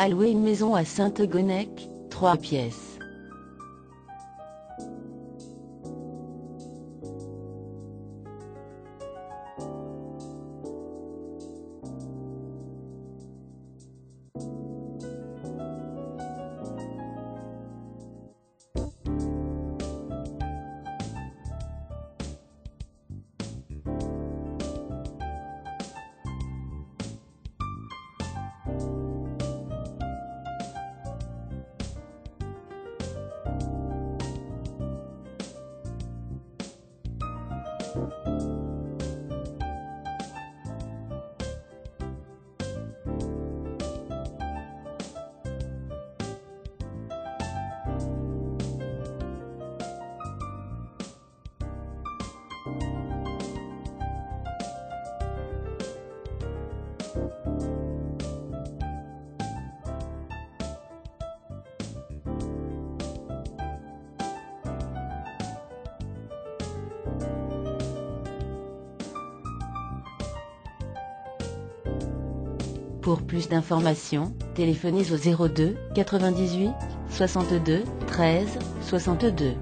Louer une maison à Saint-Gonec, 3 pièces. Pour plus d'informations, téléphonez au 02 98 62 13 62.